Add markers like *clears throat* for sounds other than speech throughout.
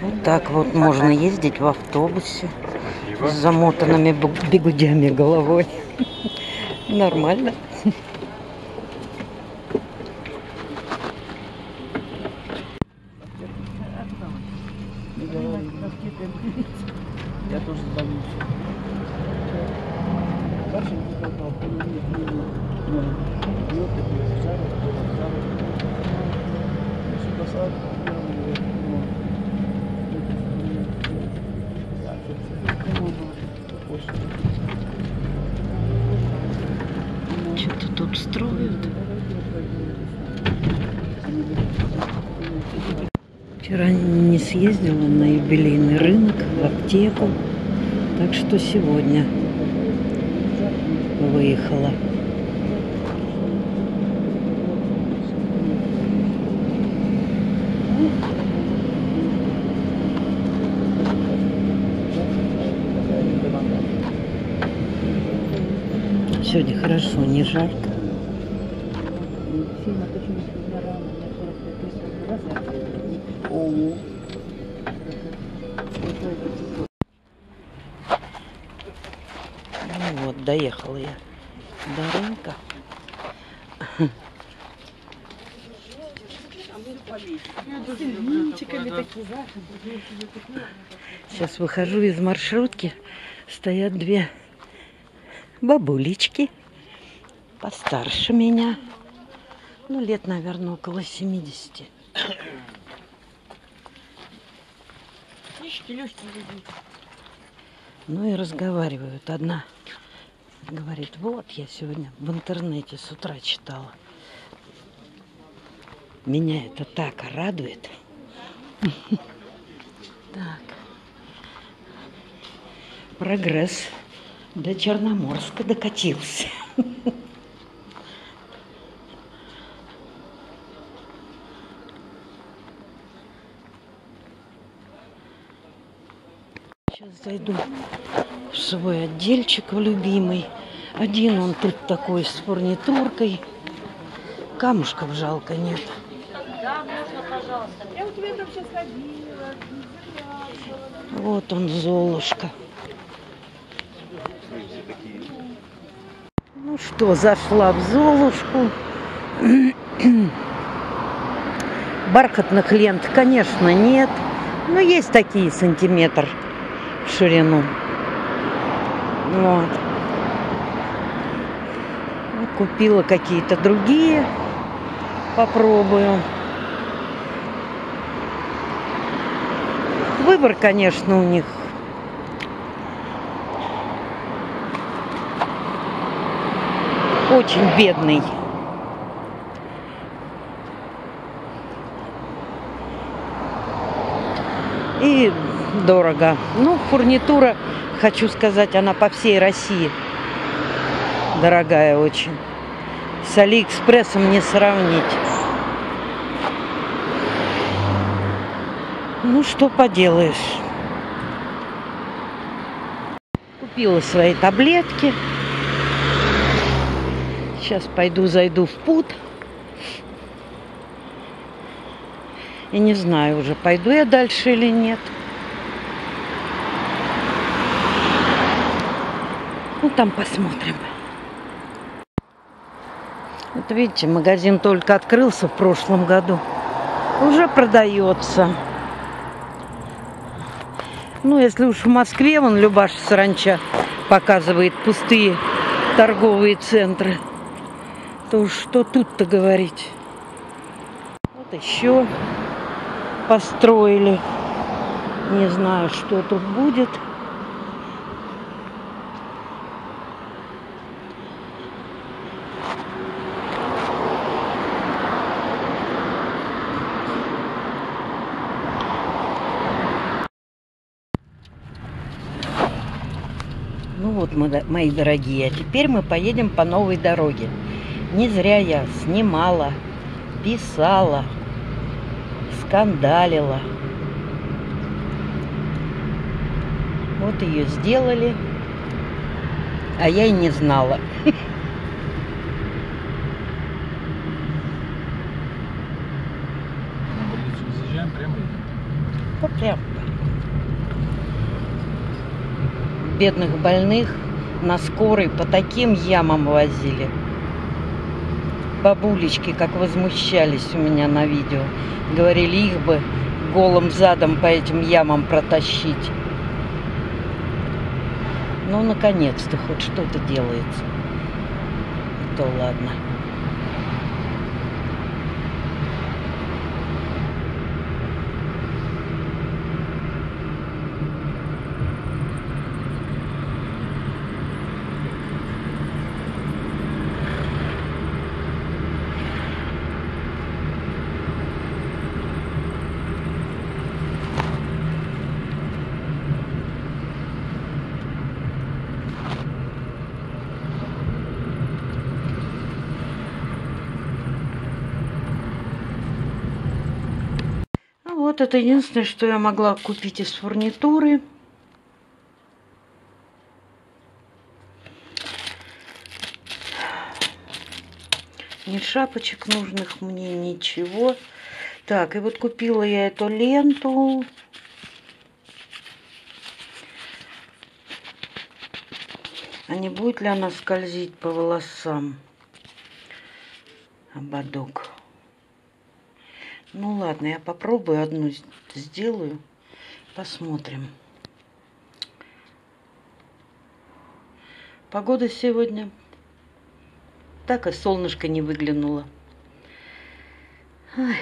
Вот так вот можно ездить в автобусе с замотанными бегудями головой. Нормально. Я тоже боюсь. Дальше не попал. Бьет, жарит, жарит. Если посадка, Что-то тут строят. Вчера не съездила на юбилейный рынок, в аптеку. Так что сегодня выехала. Сегодня хорошо, не жарко. Ну вот, доехала я до рынка. Сейчас выхожу из маршрутки. Стоят две бабулечки. Постарше меня. Ну, лет, наверное, около 70. Ну и разговаривают. Одна говорит, вот я сегодня в интернете с утра читала. Меня это так радует. Так. Прогресс до Черноморска докатился. Сейчас зайду в свой отдельчик в любимый. Один он тут такой с фурнитуркой. Камушков жалко нет. Вот он, Золушка. Ну что, зашла в Золушку. Бархатных лент, конечно, нет. Но есть такие сантиметр ширину. Вот. Купила какие-то другие. Попробую. Выбор, конечно, у них. Очень бедный. И дорого. Ну, фурнитура, хочу сказать, она по всей России дорогая очень. С Алиэкспрессом не сравнить. Ну, что поделаешь. Купила свои таблетки. Сейчас пойду, зайду в путь. И не знаю уже, пойду я дальше или нет. Ну, там посмотрим. Вот видите, магазин только открылся в прошлом году. Уже продается. Ну, если уж в Москве, вон Любаш Саранча показывает пустые торговые центры, то уж что тут-то говорить. Вот еще построили. Не знаю, что тут будет. Ну вот, мы мои дорогие, а теперь мы поедем по новой дороге. Не зря я снимала, писала, скандалила. Вот ее сделали, а я и не знала. Прям. Бедных больных на скорой по таким ямам возили. Бабулечки как возмущались у меня на видео. Говорили, их бы голым задом по этим ямам протащить. Ну, наконец-то хоть что-то делается. И то ладно. Ну вот, это единственное, что я могла купить из фурнитуры. Ни шапочек нужных мне, ничего. Так, и вот купила я эту ленту. А не будет ли она скользить по волосам? Ободок. Ну ладно, я попробую одну сделаю. Посмотрим. Погода сегодня. Так и солнышко не выглянуло. Ой.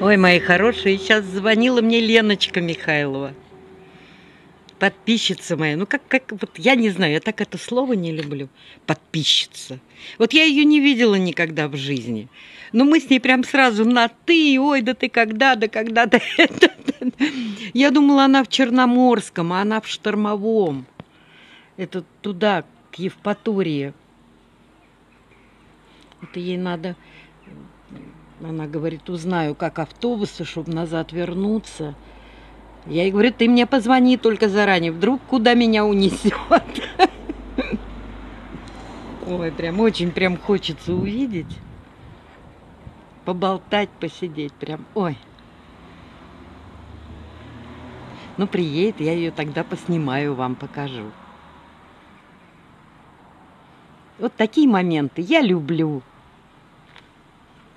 Ой, мои хорошие, сейчас звонила мне Леночка Михайлова. Подписчица моя. Ну, как, как, вот я не знаю, я так это слово не люблю. Подписчица. Вот я ее не видела никогда в жизни. Но мы с ней прям сразу на ты, ой, да ты когда, да когда, да *laughs* это. Я думала, она в Черноморском, а она в Штормовом. Это туда, к Евпатории. Это ей надо, она говорит, узнаю, как автобусы, чтобы назад вернуться. Я ей говорю, ты мне позвони только заранее, вдруг куда меня унесет. *laughs* Ой, прям очень прям хочется увидеть, поболтать, посидеть, прям, ой. Ну, приедет, я ее тогда поснимаю, вам покажу. Вот такие моменты я люблю.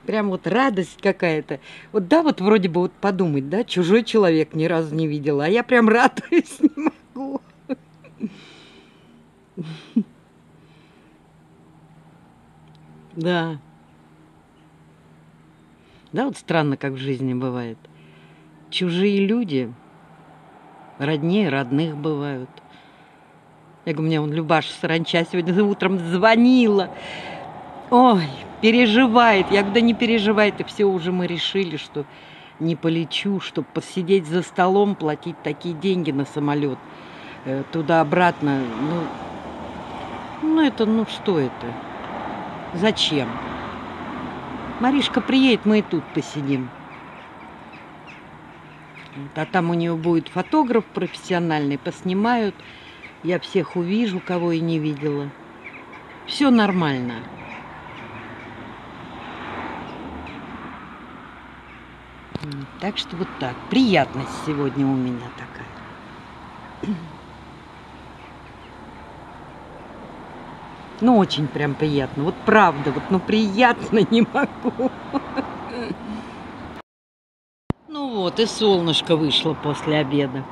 Прям вот радость какая-то. Вот да, вот вроде бы вот подумать, да, чужой человек ни разу не видела, а я прям радуюсь *laughs* не могу. *laughs* Да. Да, вот странно, как в жизни бывает. Чужие люди роднее родных бывают. Я говорю, мне он Любаша Саранча сегодня *laughs* утром звонила. Ой, переживает. Я говорю, да не переживай, ты все уже мы решили, что не полечу, чтобы посидеть за столом, платить такие деньги на самолет э, туда-обратно. Ну, ну это, ну что это? Зачем? Маришка приедет, мы и тут посидим. Вот, А там у нее будет фотограф профессиональный, поснимают. Я всех увижу, кого и не видела. Все нормально. Так что вот так. Приятность сегодня у меня такая. Ну, очень прям приятно. Вот правда, вот, ну, приятно не могу. Ну вот, и солнышко вышло после обеда.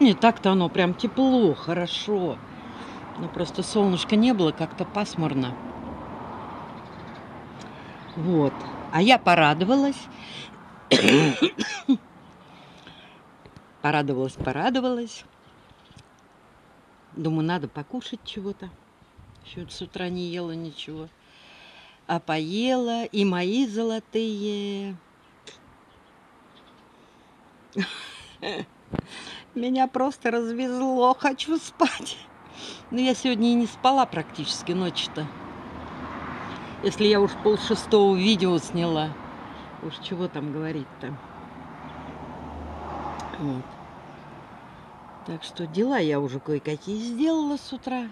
Не так-то оно прям тепло, хорошо. Ну, просто солнышка не было, как-то пасмурно. Вот. А я порадовалась. *coughs* Порадовалась, порадовалась. Думаю, надо покушать чего-то. Еще с утра не ела ничего. А поела и мои золотые. *laughs* Меня просто развезло, хочу спать. Но я сегодня и не спала практически ночью-то. Если я уж пол шестого видео сняла. Уж чего там говорить-то. Вот. Так что дела я уже кое-какие сделала с утра.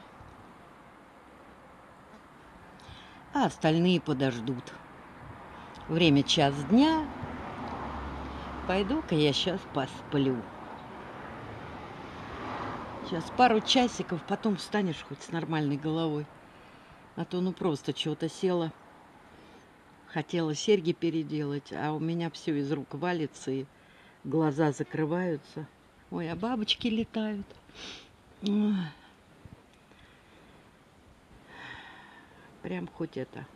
А остальные подождут. Время час дня. Пойду-ка я сейчас посплю. Сейчас пару часиков, потом встанешь хоть с нормальной головой. А то ну просто чего-то села. Хотела серьги переделать, а у меня все из рук валится и глаза закрываются. Ой, а бабочки летают. Прям хоть это,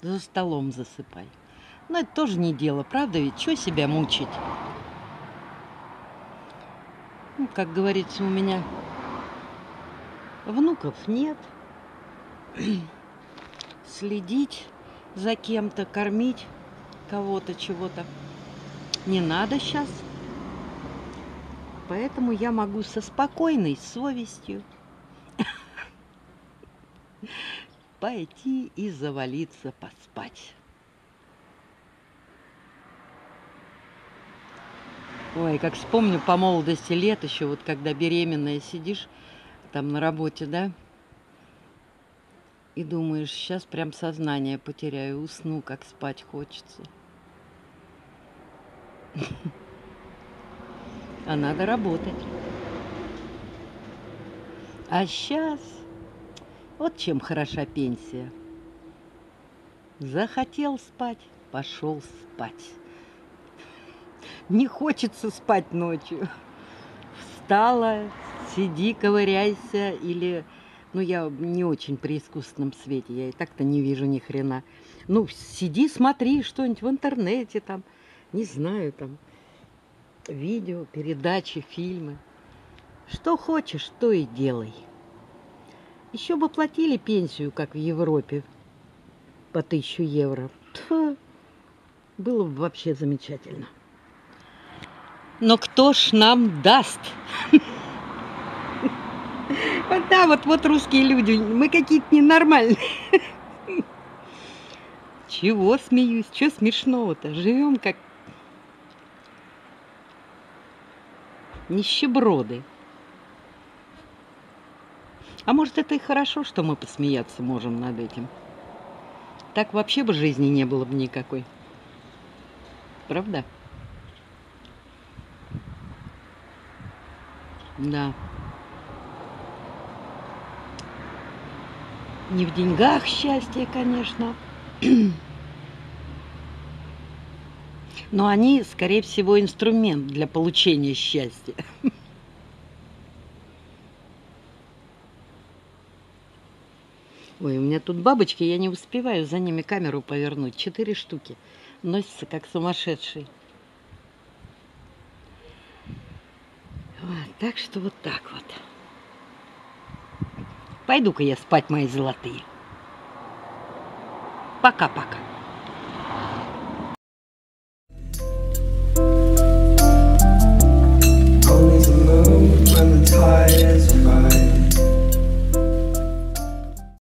за столом засыпай. Но это тоже не дело, правда ведь? Чего себя мучить? Ну, как говорится, у меня внуков нет. *clears throat* Следить за кем-то, кормить кого-то, чего-то не надо сейчас. Поэтому я могу со спокойной совестью *laughs* пойти и завалиться поспать. Ой, как вспомню по молодости лет еще, вот когда беременная сидишь там на работе, да, и думаешь, сейчас прям сознание потеряю, усну, как спать хочется. *laughs* А надо работать. А сейчас вот чем хороша пенсия. Захотел спать, пошел спать. Не хочется спать ночью. Встала, сиди, ковыряйся или ну, я не очень при искусственном свете, я и так-то не вижу ни хрена. Ну, сиди, смотри что-нибудь в интернете там, не знаю, там, видео, передачи, фильмы. Что хочешь, то и делай. Еще бы платили пенсию, как в Европе, по тысячу евро. Тьфу, было бы вообще замечательно. Но кто ж нам даст? *laughs* Вот да, вот, вот русские люди, мы какие-то ненормальные. *laughs* Чего смеюсь? Чего смешного-то? Живем как нищеброды. А может, это и хорошо, что мы посмеяться можем над этим. Так вообще бы жизни не было бы никакой. Правда? Да. Не в деньгах счастье, конечно. *clears throat* Но они, скорее всего, инструмент для получения счастья. Ой, у меня тут бабочки, я не успеваю за ними камеру повернуть. Четыре штуки. Носятся как сумасшедшие. Вот, так что вот так вот. Пойду-ка я спать, мои золотые. Пока-пока.